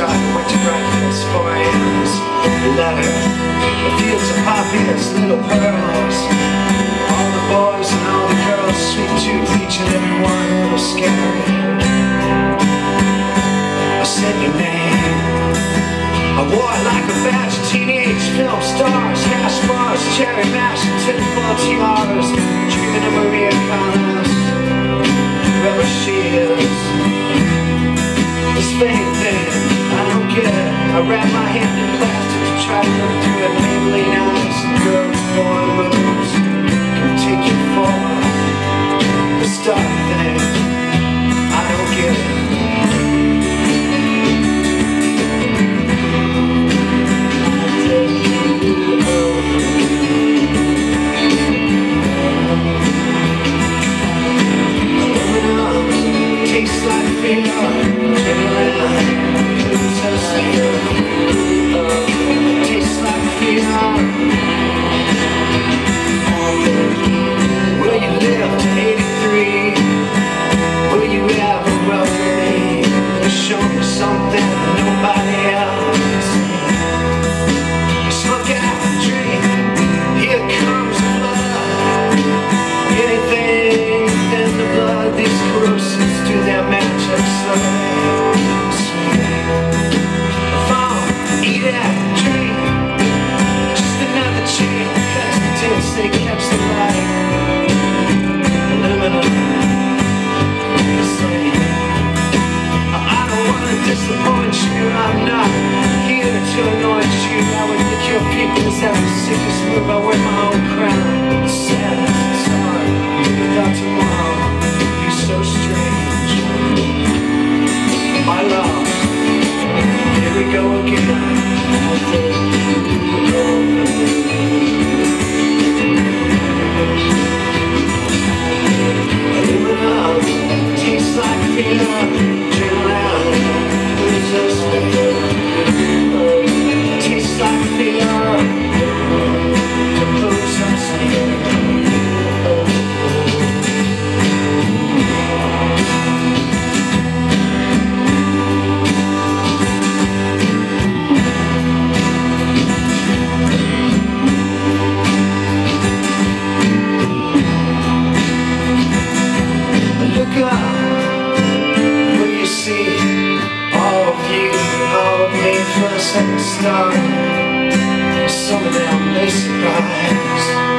I went to breakfast, 4 a.m.'s letter. The fields of poppies, little pearls. All the boys and all the girls, sweet tooth, each and every one a little scary. I said your name. I wore it like a badge of teenage film stars, cash bars, cherry mash, and tinfoil tiaras, dreaming of Maria Callas, rubber shoes, this fake thing. I wrap my hand in plastic to try to look through it. Maybelline eyes and girls going moves can take you forward. The I'm not here to annoy you. I would lick your peoples at the sickest move, I wear my own crown. Sad, it's without tomorrow, be so strange. My love, here we go again. Start? Some of them may surprise.